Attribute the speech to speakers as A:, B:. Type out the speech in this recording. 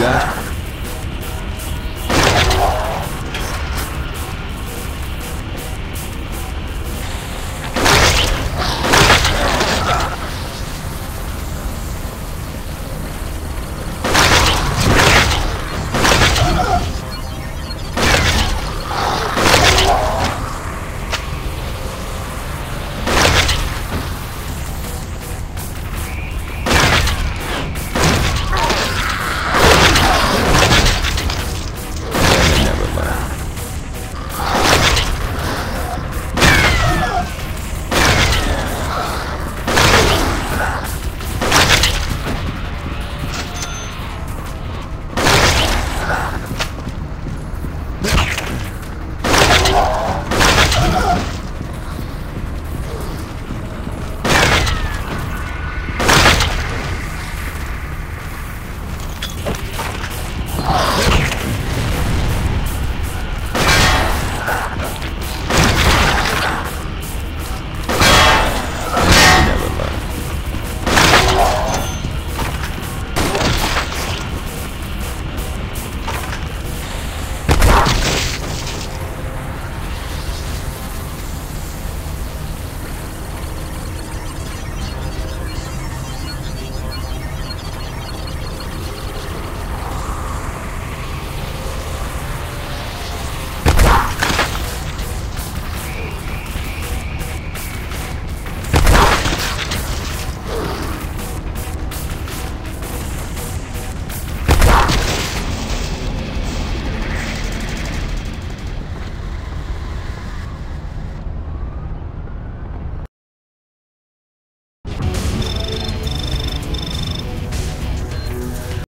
A: Я